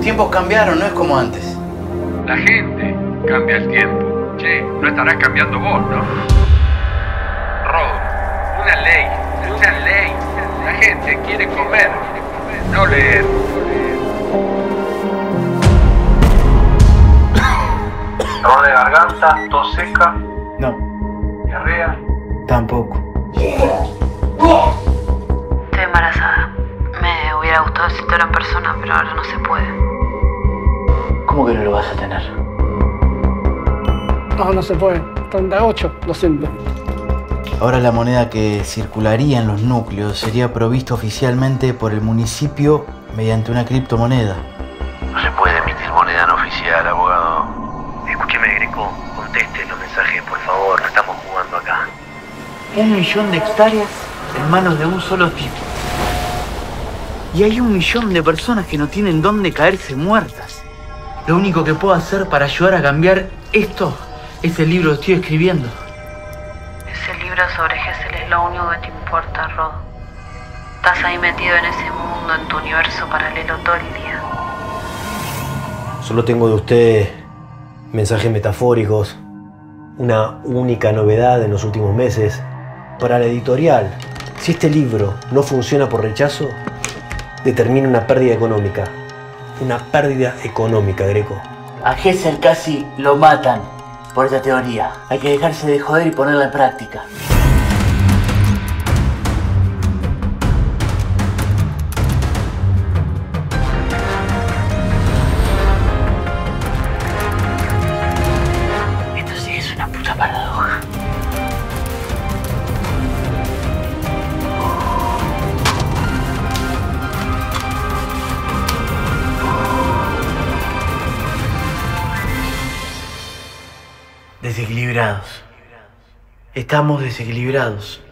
tiempos cambiaron, no es como antes. La gente cambia el tiempo. Che, no estarás cambiando vos, ¿no? Rodo, una ley, una ley. La gente quiere comer, no leer. Dolor de garganta, tos seca, No, diarrea. tampoco. Estoy embarazada. Me hubiera gustado decirte en persona, pero ahora no se puede. ¿Cómo que no lo vas a tener? No, no se puede. 38, lo siento. Ahora la moneda que circularía en los núcleos sería provista oficialmente por el municipio mediante una criptomoneda. No se puede emitir moneda no oficial, abogado. Escúcheme, Greco. Conteste los mensajes, por favor. No estamos jugando acá. Un millón de hectáreas en manos de un solo tipo. Y hay un millón de personas que no tienen dónde caerse muertas. Lo único que puedo hacer para ayudar a cambiar esto es el libro que estoy escribiendo. Ese libro sobre Gessel es lo único que te importa, Rod. Estás ahí metido en ese mundo, en tu universo paralelo todo el día. Solo tengo de usted mensajes metafóricos, una única novedad en los últimos meses. Para la editorial, si este libro no funciona por rechazo, determina una pérdida económica. Una pérdida económica, Greco. A Gessel casi lo matan por esta teoría. Hay que dejarse de joder y ponerla en práctica. Desequilibrados. Estamos desequilibrados.